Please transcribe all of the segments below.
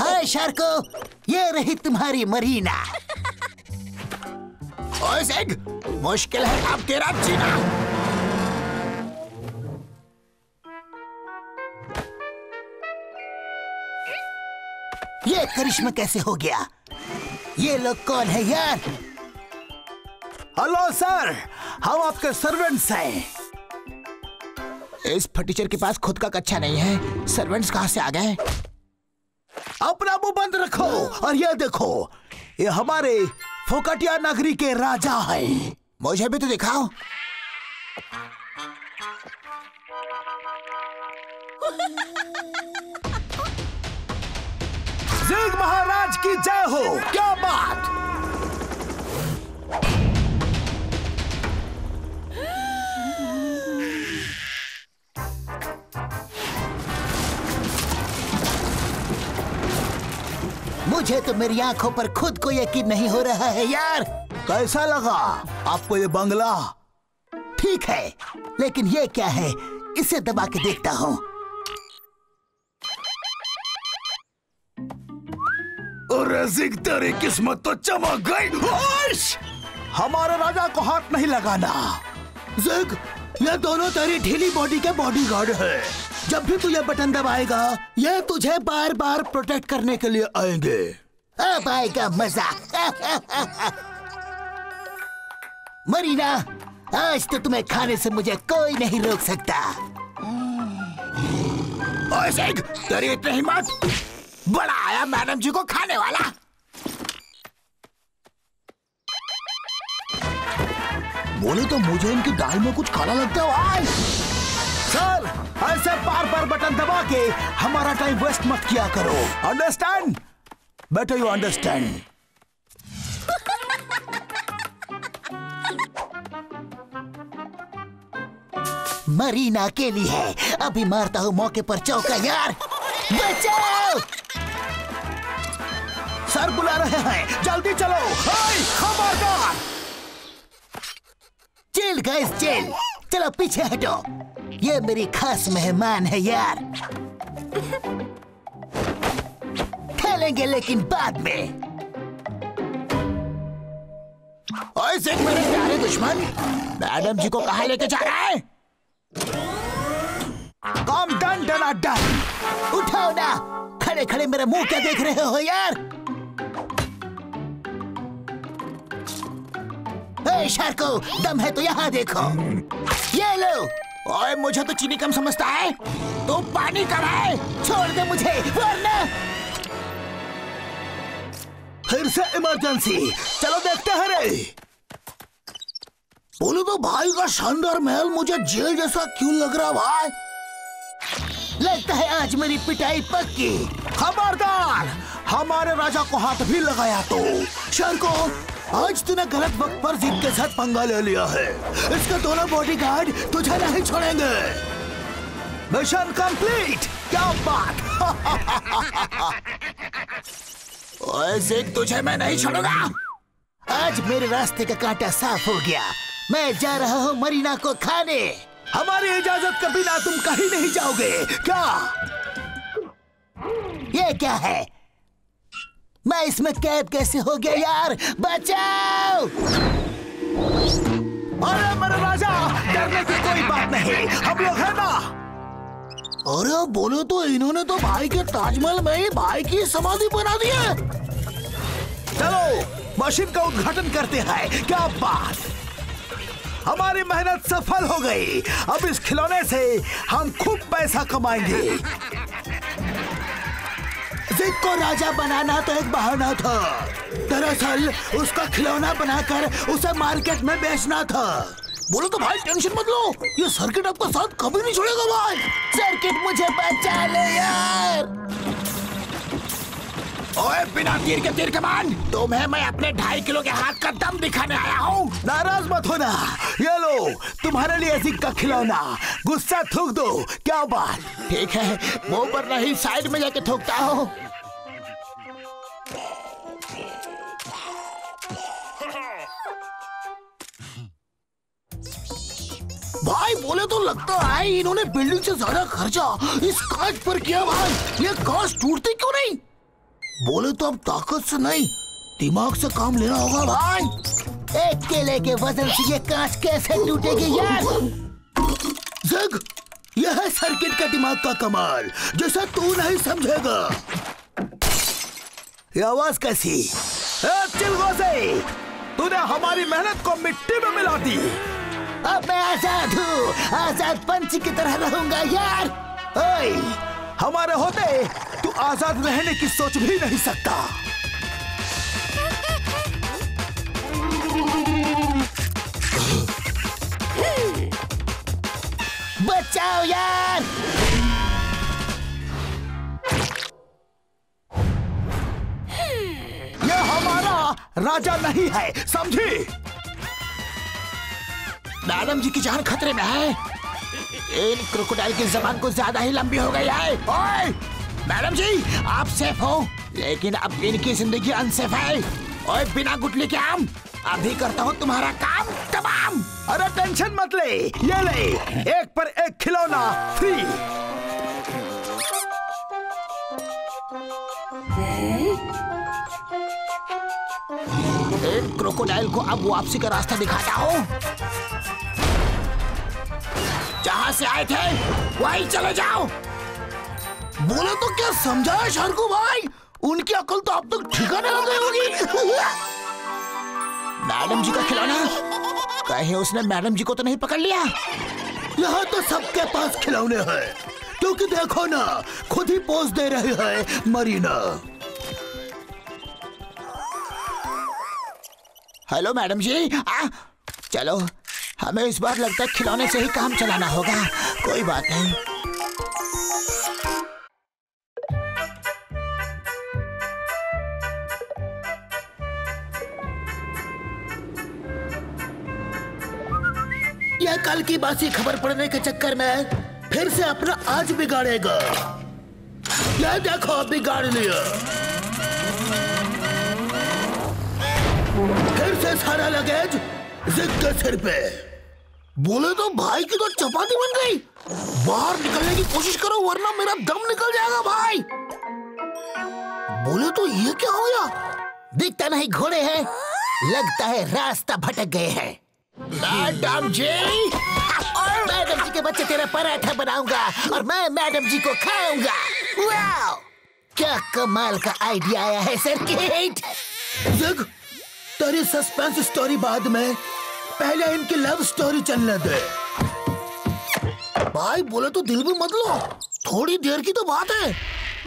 हाय शार्को, ये रही तुम्हारी मरीना। ओए सिग, मुश्किल है अब तेरा जीना। ये करिश्मा कैसे हो गया? ये लोग कौन है यार? हेलो सर हम आपके सर्वेंट्स हैं इस फटीचर के पास खुद का कच्चा नहीं है। सर्वेंट्स कहाँ से आ गए? अपना मुँह बंद रखो और यह देखो ये हमारे फोकटिया नगरी के राजा हैं। मुझे भी तो दिखाओ। जिग महाराज की जय हो। क्या मुझे तो मेरी आँखों पर खुद को यकीन नहीं हो रहा है यार। कैसा लगा? आपको ये बंगला? ठीक है लेकिन ये क्या है? इसे दबा के देखता हूँ। तेरी किस्मत तो चमक गई। हमारे राजा को हाथ नहीं लगाना। जिग ये दोनों तेरी ढीली बॉडी के बॉडीगार्ड है। जब भी तू ये बटन दबाएगा ये तुझे बार बार प्रोटेक्ट करने के लिए आएँगे। अब आएगा मज़ा मरीना आज तो तुम्हें खाने से मुझे कोई नहीं रोक सकता। तेरी इतनी हिम्मत? बड़ा आया मैडम जी को खाने वाला। बोले तो मुझे इनकी दाल में कुछ काला लगता है। भाई सर ऐसे बार बार बटन दबा के हमारा टाइम वेस्ट मत किया करो। Understand better you understand Marina लिए है। अभी मारता हूँ मौके पर। चौका यार। बचाओ! सर बुला रहे हैं। जल्दी चलो। खबरदार। Chill guys chill. चलो पीछे हटो। ये मेरी खास मेहमान है यार। खेलेंगे लेकिन बाद में। मेरे प्यारे दुश्मन। मैडम जी को कहाँ लेके जा रहा है? काम डन डन डन। उठाओ ना। खड़े खड़े मेरा मुँह क्या देख रहे हो यार? शार्को, दम है तो यहाँ देखो। ये लो। ओए, मुझे तो चीनी कम समझता है। तू पानी कम है। छोड़ दे मुझे, वरना। फिर से इमरजेंसी चलो देखते हैं रे। बोलो तो भाई का शानदार महल मुझे जेल जैसा क्यों लग रहा भाई? लगता है आज मेरी पिटाई पक्की। खबरदार हमारे राजा को हाथ भी लगाया तो। शर को आज तूने गलत वक्त पर जिद के साथ पंगा ले लिया है। इसके दोनों बॉडीगार्ड तुझे नहीं छोड़ेंगे। मिशन कंप्लीट क्या बात! ओए सिग तुझे मैं नहीं छोड़ूँगा। आज मेरे रास्ते का कांटा साफ़ हो गया। मैं जा रहा हूँ मरीना को खाने। हमारी इजाज़त के बिना तुम कहीं नहीं जाओगे। क्या? ये क्या है? मैं इसमें कैद कैसे हो गया यार? बचाओ! अरे मेरे राजा डरने की कोई बात नहीं। हम लोग है ना। अरे बोलो तो इन्होंने तो भाई के ताजमहल में ही भाई की समाधि बना दी है। चलो, मशीन का उद्घाटन करते हैं। क्या बात? हमारी मेहनत सफल हो गई। अब इस खिलौने से हम खूब पैसा कमाएँगे। जिद को राजा बनाना तो एक बहाना था। दरअसल, उसका खिलौना बनाकर उसे मार्केट में बेचना था। बोलो तो भाई, टेंशन मत लो। ये सर्किट आपका साथ कभी नहीं छोड़ेगा भाई। सर्किट मुझे बचा ले यार। ओए बिना तीर के तीर कमान तुम्हें मैं अपने ढाई किलो के हाथ का दम दिखाने आया हूँ। नाराज़ मत होना। ये लो तुम्हारे लिए ऐसी का खिलौना। गुस्सा थूक दो क्या बात? ठीक है वो पर नहीं साइड में जाके थूकता हूँ। भाई बोले तो लगता है इन्होंने बिल्डिंग से ज़्यादा खर्चा इस कांच पर किया भाई ये कांच टूटती क्यों नहीं? बोले तो अब ताकत से नहीं दिमाग से काम लेना होगा भाई एक केले के वज़न से ये कांच कैसे टूटेगी यार? जग यह है सर्किट का दिमाग का कमाल जैसा तू नहीं समझेगा। ये आवाज़ कैसी? चिलगो से तूने हमारी मेहनत को मिट्टी में मिला दी। अब मैं आज़ाद हूँ आज़ाद पंछी की तरह रहूँगा यार। ओए, हमारे होते आज़ाद रहने की सोच भी नहीं सकता। बचाओ यार। यह हमारा राजा नहीं है, समझी? मैडम जी की जान खतरे में है। इन क्रोकोडाइल की जबान को ज़्यादा ही लंबी हो गई है। ओए! मैडम जी आप सेफ़ हो लेकिन अब इनकी ज़िंदगी अनसेफ है। ओए बिना गुटली के आम अभी करता हूँ तुम्हारा काम तमाम। अरे टेंशन मत ले ये ले एक पर एक खिलौना फ्री इन क्रोकोडाइल को अब वापसी का रास्ता दिखाता हूँ। जहाँ से आए थे वहीं चले जाओ। बोले तो क्या समझाया शार्कू भाई? उनकी अकल तो अब तक ठिकाने लग गई होगी। मैडम जी का खिलौना? कहीं उसने मैडम जी को तो नहीं पकड़ लिया। यहाँ तो सबके पास खिलौने हैं। क्योंकि देखो ना खुद ही पोज दे रहे हैं मरीना। हेलो मैडम जी आ, चलो। हमें इस बार लगता है खिलौने से ही काम चलाना होगा। कोई बात नहीं। कल की बासी खबर पड़ने के चक्कर में फिर से अपना आज बिगाड़ेगा। यह देखो बिगाड़ लिया फिर से सारा लगेज जिद के सिर पे। बोले तो भाई की तो चपाती बन गई। बाहर निकलने की कोशिश करो वरना मेरा दम निकल जाएगा भाई। बोले तो ये क्या हो गया? दिखता नहीं घोड़े हैं। लगता है रास्ता भटक गए हैं। मैडम जी। और मैडम जी के बच्चे तेरा पराठा बनाऊँगा और मैं मैडम जी को खाऊँगा। क्या कमाल का आइडिया आया है सर्किट जग, तेरी सस्पेंस स्टोरी बाद में। पहले इनकी लव स्टोरी चलने दे। भाई, बोले तो दिल भी मत लो। थोड़ी देर की तो बात है।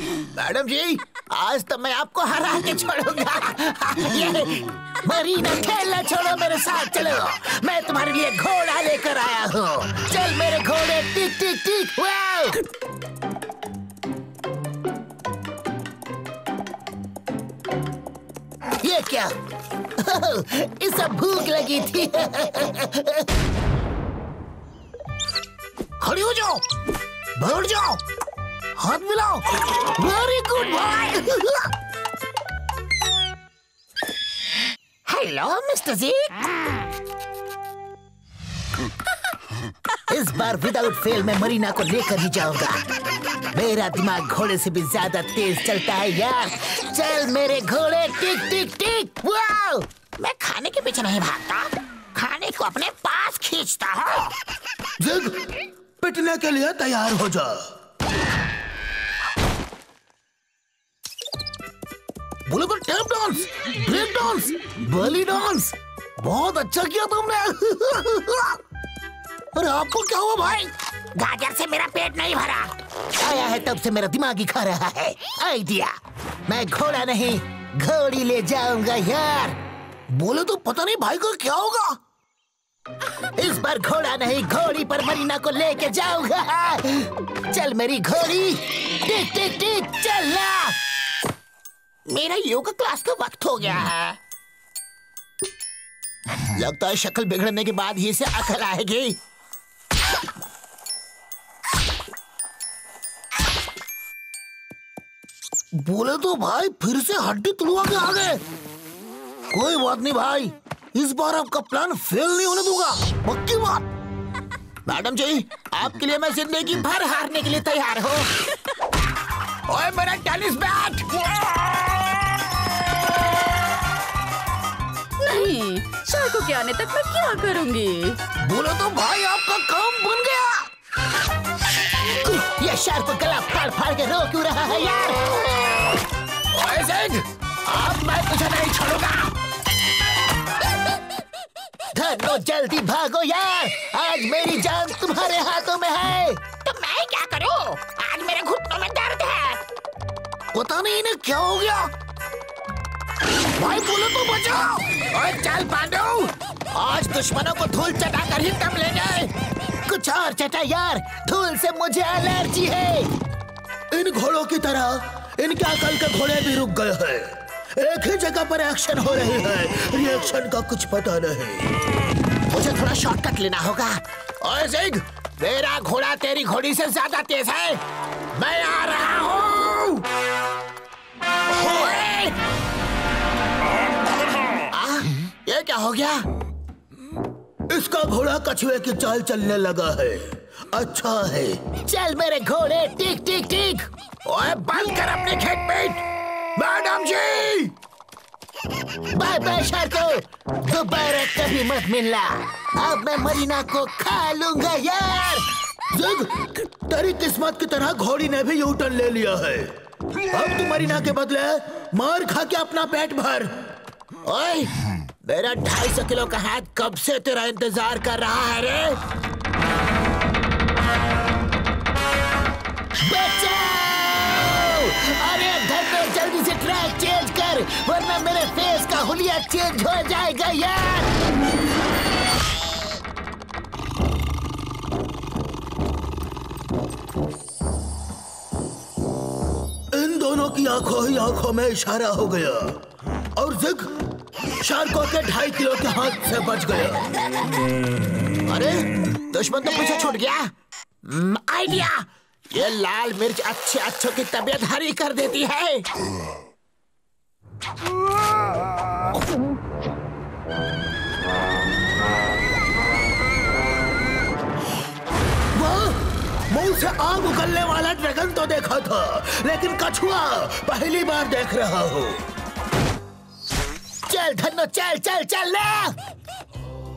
मैडम जी आज तो मैं आपको हरा के छोड़ूँगा। ये मरीना, खेलना छोड़ो मेरे साथ, चलो। मैं तुम्हारे लिए घोड़ा लेकर आया हूँ। चल मेरे घोड़े, टिक टिक टिक ये क्या? इस भूख लगी थी। खड़ी हो जाओ। बैठ जाओ। हाथ मिलाओ। वेरी गुड भाई हेलो मिस्टर जी इस बार विदाउट फेल मैं मरीना को लेकर ही जाऊँगा। मेरा दिमाग घोड़े से भी ज़्यादा तेज चलता है यार चल मेरे घोड़े, टिक टिक टिक। वाओ मैं खाने के पीछे नहीं भागता। खाने को अपने पास खींचता हूँ। पिटने के लिए तैयार हो जा। बोले तो tap dance break dance belly dance. बहुत अच्छा किया तुमने। अरे आपको क्या हुआ भाई? गाजर से मेरा पेट नहीं भरा। आया है तब से मेरा दिमाग ही खा रहा है। आइडिया। मैं घोड़ा नहीं घोड़ी ले जाऊँगा यार। बोले तो पता नहीं भाई को क्या होगा। इस बार घोड़ा नहीं घोड़ी पर मरीना को लेके जाऊँगा। चल मेरी घोड़ी। टिक टिक टिक चल मेरा योगा क्लास का वक्त हो गया है। लगता है शक्ल बिगड़ने के बाद ही से अकल आएगी। बोले तो भाई, फिर से हड्डी तुड़वा के आ गए। कोई बात नहीं भाई, इस बार आपका प्लान फेल नहीं होने दूँगा। पक्की बात। मैडम जी, आपके लिए मैं ज़िंदगी भर हारने के लिए तैयार हूँ। ओए, मेरा टेनिस बैट नहीं। शार्को के आने तक मैं क्या करूँगी? बोलो तो भाई आपका काम बन गया। ये शार्क को गला फाड़ फाड़ के रो क्यों रहा है यार? अब मैं तुझे नहीं छोड़ूँगा। धनो जल्दी भागो यार। आज मेरी जान तुम्हारे हाथों में है। तो मैं क्या करूँ? आज मेरे घुटनों में दर्द है। पता नहीं इन्हें क्या हो गया। भाई बोलो तो बचाओ। ओए चल पांडु। आज दुश्मनों को धूल चटा कर ही दम लेंगे। कुछ और चटा यार धूल से मुझे एलर्जी है। इन घोड़ों की तरह इनके अकल के घोड़े भी रुक गए हैं। एक ही जगह पर एक्शन हो रही है। रिएक्शन का कुछ पता नहीं। मुझे थोड़ा शॉर्टकट लेना होगा। और मेरा घोड़ा तेरी घोड़ी से ज़्यादा तेज है। मैं आ रहा हूँ। हो गया? इसका घोड़ा कछुए की चाल चलने लगा है। अच्छा है। चल मेरे घोड़े टिक टिक टिक। ओए बंद कर अपने खेत पेट। मैडम जी! बाय बाय शार्को दोबारा कभी मत मिलना। अब मैं मरीना को खा लूँगा यार। जिग तेरी किस्मत की तरह घोड़ी ने भी यू टर्न ले लिया है। अब तू मरीना के बदले मार खा के अपना पेट भर। ओए मेरा ढाई सौ किलो का हाथ कब से तेरा इंतज़ार कर रहा है रे? अरे धन्नो जल्दी से ट्रैक चेंज कर, वरना मेरे फेस का हुलिया चेंज हो जाएगा यार! इन दोनों की आँखों ही आँखों में इशारा हो गया। और जिग शार्कों के ढाई किलो के हाथ से बच गया अरे दुश्मन तो पीछे छूट गया। Hmm, idea. ये लाल मिर्च अच्छे अच्छों की तबीयत हरी कर देती है। से आग उगलने वाला ड्रैगन तो देखा था लेकिन कछुआ पहली बार देख रहा हूँ। चल धन्नो चल चल चल ना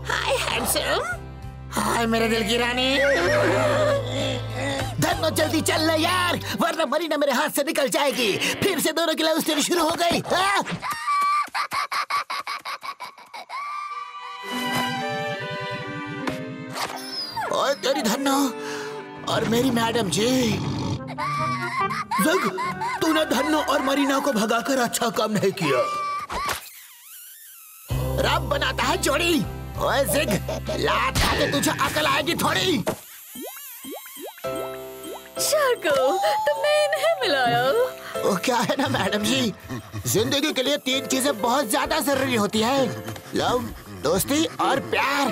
हाय हैंडसम। हाय मेरे दिल की रानी। धन्नो जल्दी चल ना यार वरना मरीना मेरे हाथ से निकल जाएगी। फिर से दोनों की लव स्टोरी शुरू हो गई। हाँ? ओए तेरी धन्नो और मेरी मैडम जी। जग तूने धन्नो और मरीना को भगाकर अच्छा काम नहीं किया। रब बनाता है जोड़ी। ओए जिग लात खा के तुझे अकल आएगी थोड़ी। शार्को तुमने इन्हें मिलाया। वो क्या है ना मैडम जी? ज़िंदगी के लिए तीन चीज़ें बहुत ज़्यादा ज़रूरी होती है। लव दोस्ती और प्यार।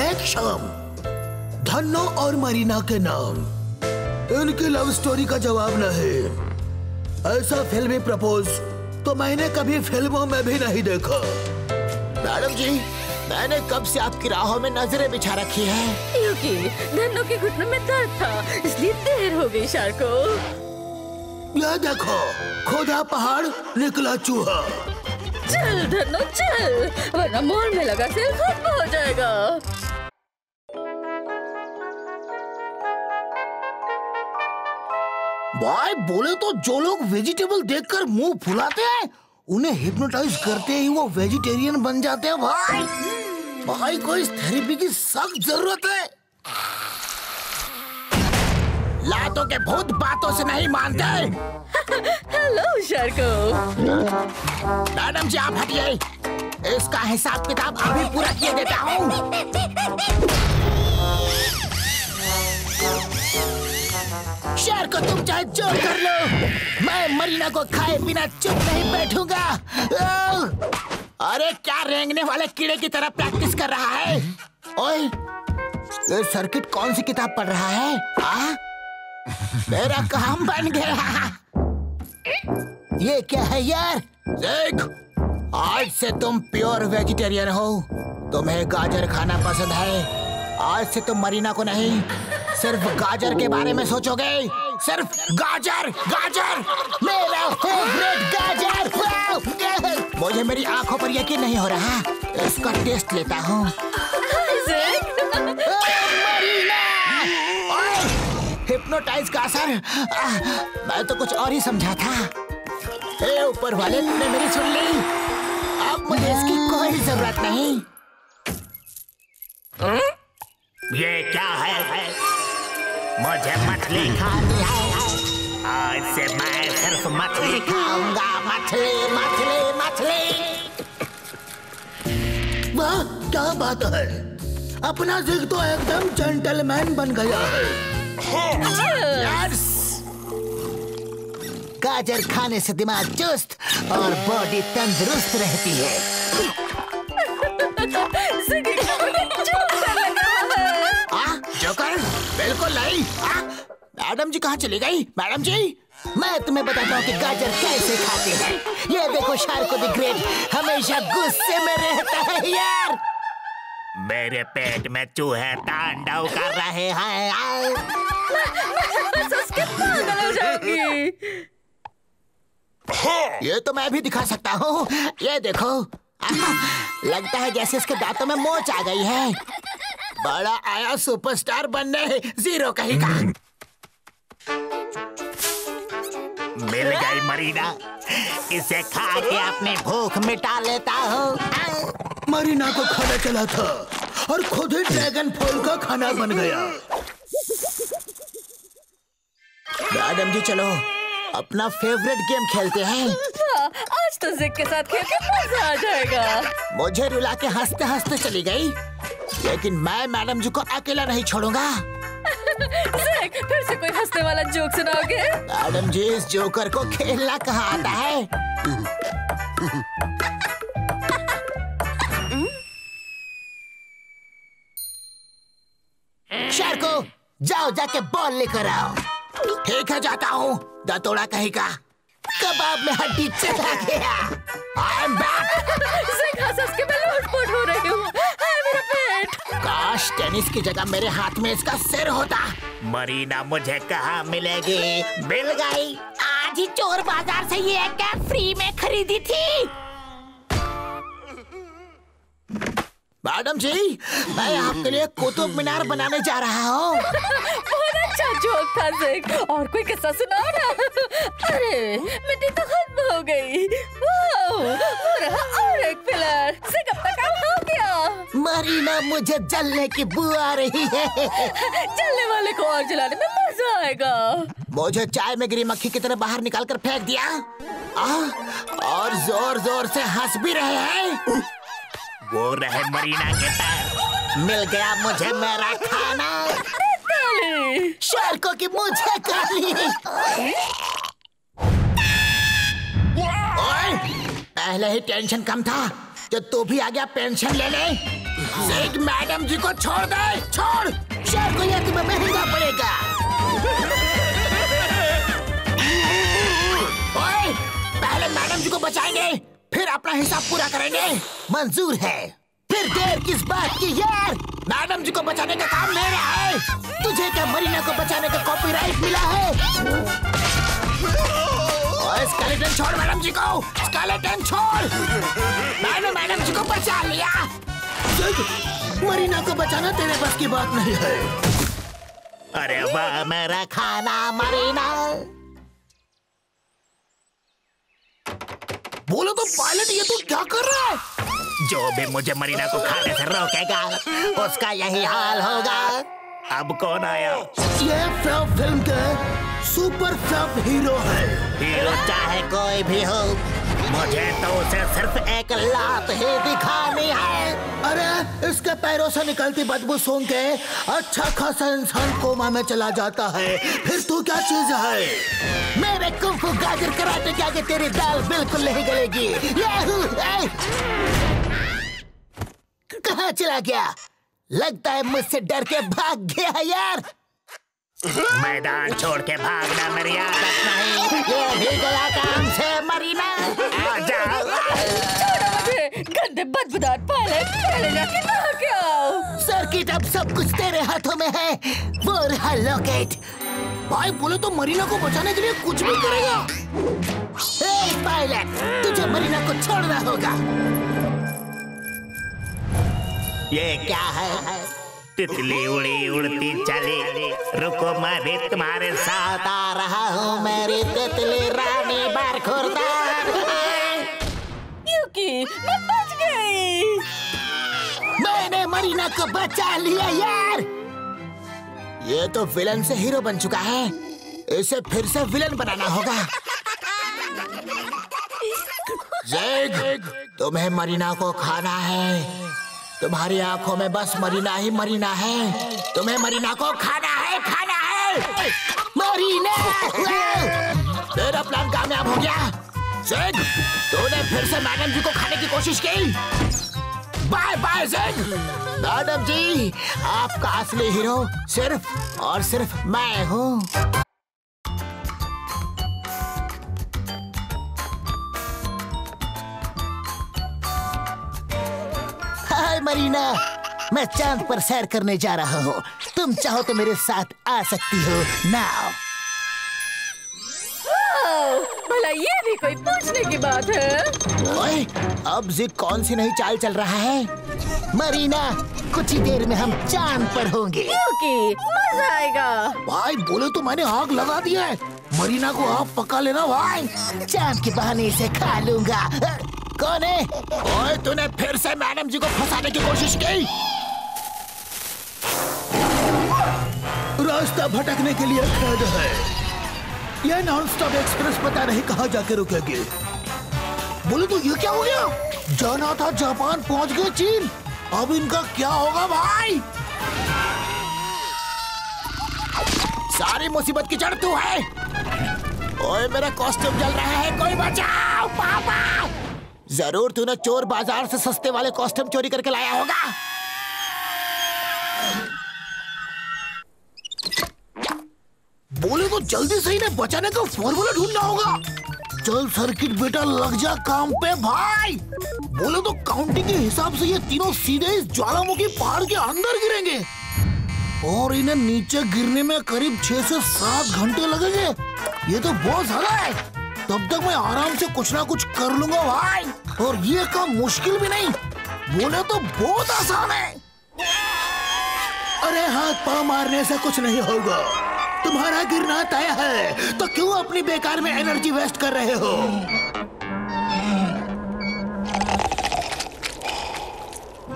एक शाम धन्नो और मरीना के नाम। इनकी लव स्टोरी का जवाब नहीं ऐसा फिल्मी प्रपोज तो मैंने कभी फ़िल्मों में भी नहीं देखा। मैडम जी मैंने कब से आपकी राहों में नज़रें बिछा रखी है? क्योंकि धन्नो के घुटनों में दर्द था इसलिए देर हो गई शार्को यह देखो खोदा पहाड़ निकला चूहा। चल धन्नो चल वरना मॉल में लगा सेल खत्म हो जाएगा। भाई बोले तो जो लोग वेजिटेबल देखकर मुँह फुलाते हैं उन्हें हिप्नोटाइज करते ही वो वेजिटेरियन बन जाते हैं भाई। भाई को इस थेरेपी की सख्त ज़रूरत है? लातों के भूत बातों से नहीं मानते। हेलो शार्को मैडम जी आप हटिए। इसका हिसाब किताब अभी पूरा किए देता हूँ। शेर तुम चाहे जो कर लो। मैं मरीना को खाए बिना चुप नहीं बैठूँगा। अरे, क्या रेंगने वाले कीड़े की तरह प्रैक्टिस कर रहा है? ओए सर्किट कौन सी किताब पढ़ रहा है? आ? मेरा काम बन गया। ये क्या है यार? देख, आज से तुम प्योर वेजिटेरियन हो। तुम्हें गाजर खाना पसंद है। आज से तुम मरीना को नहीं, सिर्फ़ गाजर के बारे में सोचोगे। सिर्फ़ गाजर गाजर। मेरा फेवरेट गाजर। मुझे मेरी आँखों पर यकीन नहीं हो रहा। इसका टेस्ट लेता हूँ। हिप्नोटाइज का असर। मैं तो कुछ और ही समझा था। ए ऊपर वाले तुमने मेरी सुन ली। अब मुझे इसकी कोई ज़रूरत नहीं। ये क्या है? मुझे मछली खानी है आज से मैं सिर्फ़ मछली खाऊँगा मछली मछली मछली वाह क्या बात है? अपना जिग तो एकदम जेंटलमैन बन गया है। गाजर खाने से दिमाग चुस्त और बॉडी तंदुरुस्त रहती है। बिल्कुल नहीं। मैडम जी कहाँ चली गई? मैडम जी मैं तुम्हें बताता हूँ कि गाजर कैसे खाते हैं। ये देखो शार्को द ग्रेट हमेशा गुस्से में रहता है यार। मेरे पेट में चूहे तांडव कर रहे हैं। हो। जाऊँगी ये तो मैं भी दिखा सकता हूँ। ये देखो। लगता है जैसे इसके दांतों में मोच आ गई है। बड़ा आया सुपरस्टार बनने है। ज़ीरो कहीं का। मिल गई मरीना। इसे खा के अपनी भूख मिटा लेता हूँ। मरीना को खाना चला था और खुद ही ड्रैगन फॉल का खाना बन गया। मैडम जी चलो। अपना फेवरेट गेम खेलते हैं। आज तो जिग के साथ खेल के मज़ा आ जाएगा। मुझे रुला के हँसते हँसते चली गई। लेकिन मैं मैडम जी को अकेला नहीं छोड़ूँगा। फिर से कोई हंसने वाला जोक सुनाओगे? मैडम जी इस जोकर को खेलना कहा आता है? शार्को जाओ जाके बॉल लेकर आओ। ठीक है जाता हूँ। दतोड़ा कहीं का। कबाब में हड्डी चला गया आई एम बैक जिग हंस हंस के मैं लूट हो रही हूँ। काश टेनिस की जगह मेरे हाथ में इसका सिर होता। मरीना मुझे कहा मिलेगी? मिल गई। आज ही चोर बाज़ार से ये कैप फ्री में खरीदी थी। मैडम जी मैं आपके लिए कुतुब मीनार बनाने जा रहा हूँ। बहुत अच्छा जोक था जिग और कोई किस्सा सुनाओ ना। अरे मिट्टी तो खत्म हो गई। वाह और एक पिलर जिग अब तक गया। मरीना मुझे जलने की बू आ रही है। चलने वाले को और जलाने में मज़ा आएगा। मुझे चाय में गिरी मक्खी की तरह बाहर निकाल कर फेंक दिया आ, और ज़ोर ज़ोर से हंस भी रहे हैं। वो रहे मरीना के पैर। मिल गया मुझे मेरा खाना। ताली शार्कों की मुझे काली पहले ही टेंशन कम था। जो तू भी आ गया पेंशन लेने? सेठ मैडम जी को छोड़ दे छोड़। शार्को ये तुम्हें महँगा पड़ेगा। ओए, पहले मैडम जी को बचाएँगे फिर अपना हिसाब पूरा करेंगे। मंजूर है। फिर देर किस बात की यार? मैडम जी को बचाने का काम मेरा है। तुझे क्या मरीना को बचाने का कॉपीराइट मिला है? स्केलेटन छोड़ मैडम जी को। स्केलेटन छोड़। मैंने मैडम जी को बचा लिया। मरीना को बचाना तेरे बस की बात नहीं है। अरे वाह मेरा खाना मरीना। बोलो तो पायलट ये तू तो क्या कर रहा है? जो भी मुझे मरीना को खाने से रोकेगा उसका यही हाल होगा। अब कौन आया? ये फ़िल्म के सुपर फ्लॉप हीरो है। हीरो चाहे कोई भी हो। मुझे तो उसे सिर्फ़ एक लात ही दिखानी है। अरे इसके पैरों से निकलती बदबू सूंघ के अच्छा खासा इंसान कोमा में चला जाता है। फिर तू क्या चीज़ है? मेरे कुंफू गाजर कराटे के आगे तेरी दाल बिल्कुल नहीं गलेगी! कहाँ चला गया? लगता है मुझसे डर के भाग गया यार। मैदान छोड़ के भागना मेरी आदत नहीं ये भी गया काम से मरीना आ जाओ छोड़ो बदबूदार पायलट पहले जाके नहा के आओ? सर्किट अब सब कुछ तेरे हाथों में है। वो रहा लॉकेट भाई बोले तो मरीना को बचाने के लिए कुछ भी करेगा। ए, पायलट तुझे मरीना को छोड़ना होगा। ये क्या है? तितली उड़ी उड़ती चली। रुको मैं भी तुम्हारे साथ आ रहा हूँ मेरी तितली रानी बार खुरदार क्योंकि मैं बच गई। मैंने मरीना को बचा लिया यार। ये तो विलन से हीरो बन चुका है। इसे फिर से विलन बनाना होगा। जेग तुम्हें मरीना को खाना है। तुम्हारी आँखों में बस मरीना ही मरीना है। तुम्हें मरीना को खाना है खाना है। मरीना! तेरा प्लान कामयाब हो गया। जेग तूने फिर से मैडम जी को खाने की कोशिश की। बाय बाय जेग मैडम जी, आपका असली हीरो सिर्फ़ और सिर्फ़ मैं हूँ। हाय मरीना मैं चाँद पर सैर करने जा रहा हूँ। तुम चाहो तो मेरे साथ आ सकती हो। नाउ। भला ये भी कोई पूछने की बात है? ओए, अब जिद कौन सी नई चाल चल रहा है? मरीना कुछ ही देर में हम चाँद पर होंगे। क्योंकि मज़ा आएगा। भाई बोले तो मैंने आग लगा दिया है। मरीना को आप पका लेना भाई। चाँद के बहाने इसे खा लूँगा। कौन है ओए तूने फिर से मैडम जी को फंसाने की कोशिश की रास्ता भटकने के लिए खड़ा है यह नॉन स्टॉप एक्सप्रेस पता नहीं कहाँ जाके रुकेगी बोले तो ये क्या हो गया जाना था जापान पहुँच गए चीन अब इनका क्या होगा भाई सारी मुसीबत की जड़ तू है ओए मेरा कॉस्ट्यूम जल रहा है कोई बचाओ पापा ज़रूर तूने चोर बाज़ार से सस्ते वाले कॉस्ट्यूम चोरी करके लाया होगा। बोले तो जल्दी से इन्हें बचाने का फॉर्मूला ढूंढना होगा। चल सर्किट बेटा, लग जा काम पे, भाई। बोले तो काउंटिंग के हिसाब से ये तीनों सीधे इस ज्वालामुखी पहाड़ के अंदर गिरेंगे। और इन्हें नीचे गिरने में करीब छह से सात घंटे लगेंगे। ये तो बहुत ज़्यादा है। तब तक मैं आराम से कुछ ना कुछ कर लूँगा भाई। और ये काम मुश्किल भी नहीं, बोले तो बहुत आसान है। अरे हाथ पाँव मारने से कुछ नहीं होगा। तुम्हारा गिरना तय है तो क्यों अपनी बेकार में एनर्जी वेस्ट कर रहे हो?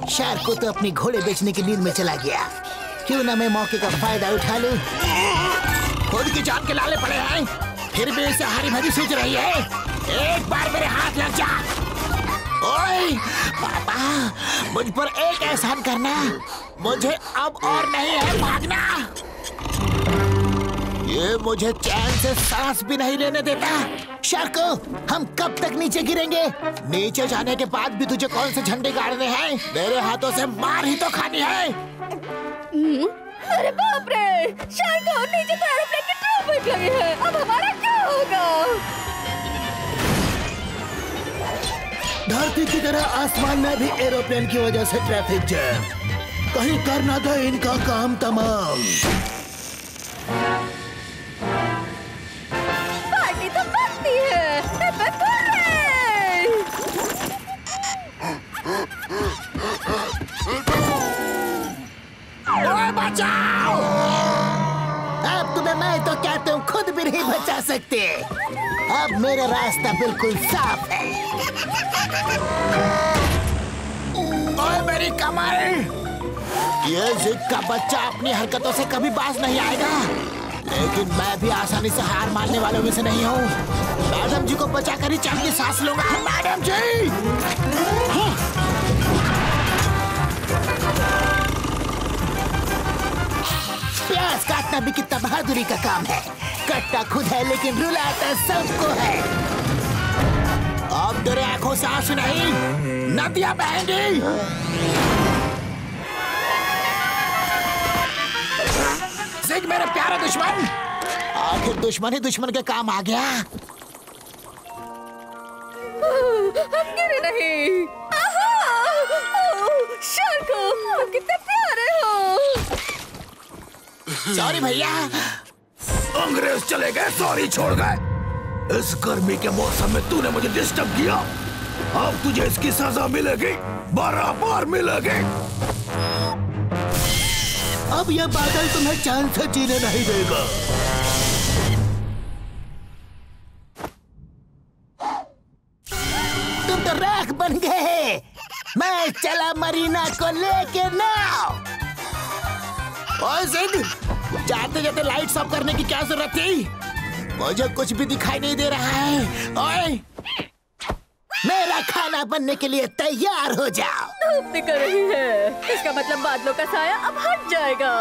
शार को तो अपनी घोड़े बेचने की नींद में चला गया। क्यों ना मैं मौके का फ़ायदा उठा लूँ? खुद की जान के लाले पड़े हैं। फिर भी इसे हरी भरी सूझ रही है। एक बार मेरे हाथ लग जा। ओए, पापा, मुझ पर एक एहसान करना। मुझे अब और नहीं है भागना। ये मुझे चैन से सांस भी नहीं लेने देता। शार्को, हम कब तक नीचे गिरेंगे? नीचे जाने के बाद भी तुझे कौन से झंडे गाड़ने हैं? मेरे हाथों से मार ही तो खानी है। अरे बाप रे! नीचे तो एरोप्लेन की ट्रैफ़िक लगे हैं अब हमारा क्या होगा धरती की तरह आसमान में भी एरोप्लेन की वजह से ट्रैफ़िक जैम कहीं करना था इनका काम तमाम। नहीं बचा सकते। अब मेरा रास्ता बिल्कुल साफ़ है। ओए मेरी कमर! ये जिद का बच्चा अपनी हरकतों से कभी बाज नहीं आएगा। लेकिन मैं भी आसानी से हार मानने वालों में से नहीं हूँ। मैडम जी को बचा कर ही की सांस लूँगा। मैडम जी! प्याज काटना भी कितना बहादुरी का काम है। कट्टा खुद है लेकिन रुलाता सबको है। अब तेरे आँखों से आँसू नहीं नदियाँ बहेंगी। जिग मेरे प्यारे दुश्मन आखिर दुश्मन ही दुश्मन के काम आ गया। हम गिरे नहीं! शार्को तुम कितने प्यारे हो। सॉरी भैया। अंग्रेज़ चले गए सॉरी छोड़ गए। इस गर्मी के मौसम में तूने मुझे डिस्टर्ब किया। अब तुझे इसकी सजा मिलेगी बराबर मिलेगी। अब यह बादल तुम्हें चैन से जीने नहीं देगा। तुम तो राख बन गए मैं चला मरीना को लेके ना सिंह जाते जाते लाइट ऑफ़ करने की क्या ज़रूरत थी? मुझे कुछ भी दिखाई नहीं दे रहा है। ओए! मेरा खाना बनने के लिए तैयार हो जाओ। धूप निकल रही है। इसका मतलब बादलों का साया अब हट जाएगा।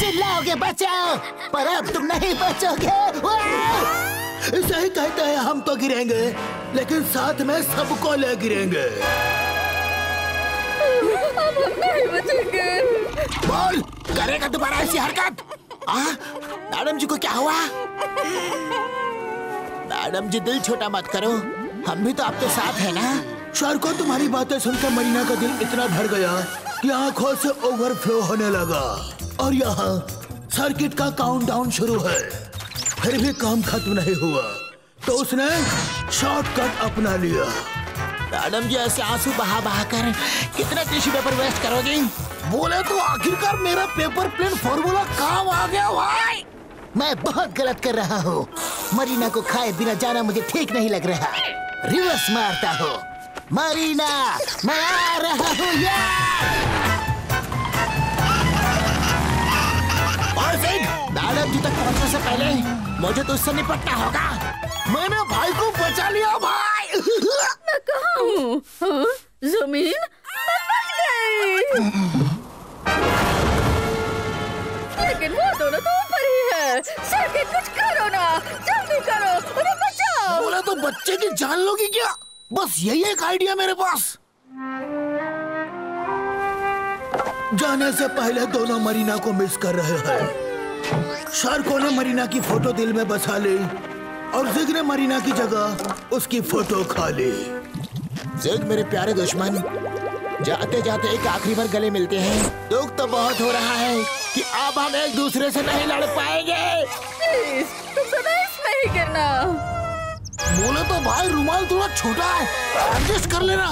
चिल्लाओगे बचाओ! पर अब तुम नहीं बचोगे। सही कहते हैं हम तो गिरेंगे लेकिन साथ में सबको ले गिरेंगे। अब हम नहीं बचेंगे बोल, करेगा दोबारा ऐसी हरकत? मैडम जी को क्या हुआ? मैडम जी दिल छोटा मत करो। हम भी तो आपके साथ है ना? शार्को तुम्हारी बातें सुनकर मरीना का दिल इतना भर गया कि आँखों से ओवरफ्लो होने लगा। और यहाँ सर्किट का काउंटडाउन शुरू है। फिर भी काम खत्म नहीं हुआ। तो उसने शॉर्टकट अपना लिया। मैडम जी ऐसे आँसू बहा बहा कर कितना टिश्यू पेपर वेस्ट करोगी? बोले तो आखिरकार मेरा पेपर प्लेन फॉर्मूला काम आ गया भाई? मैं बहुत गलत कर रहा हूँ। मरीना को खाए बिना जाना मुझे ठीक नहीं लग रहा। रिवर्स मारता हूँ। मरीना मैं आ रहा हूँ मैडम जी तक पहुँचने से पहले मुझे तो उससे निपटना होगा। मैंने भाई को बचा लिया भाई। मैं कहाँ हूँ? हाँ? ज़मीन? लेकिन वो दोनों तो ऊपर ही है। सर्किट कुछ करो ना। जल्दी करो। उन्हें बचाओ। बोले तो बच्चे की जान लोगी क्या? बस यही एक आइडिया मेरे पास। जाने से पहले दोनों मरीना को मिस कर रहे हैं। शार्को ने मरीना की फ़ोटो दिल में बसा ली। और जिग ने मरीना की जगह उसकी फ़ोटो खा ली जिग मेरे प्यारे दुश्मन जाते जाते एक आखिरी बार गले मिलते हैं। दुख तो बहुत हो रहा है कि अब हम एक दूसरे से नहीं लड़ पाएँगे। प्लीज़ तुम सदा इसमें ही गिरना बोले तो भाई रुमाल थोड़ा छोटा है एडजस्ट कर लेना।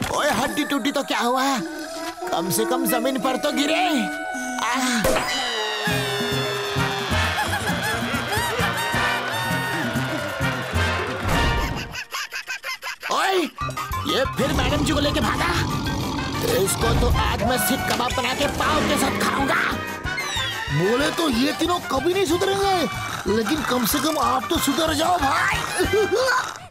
ओए हड्डी टूटी तो क्या हुआ? कम से कम ज़मीन पर तो गिरे। आह! ओए, ये फिर मैडम जी को लेके भागा। इसको तो आज मैं सिर्फ़ कबाब बना के पाव के साथ खाऊँगा। बोले तो ये तीनों कभी नहीं सुधरेंगे, लेकिन कम से कम आप तो सुधर जाओ भाई।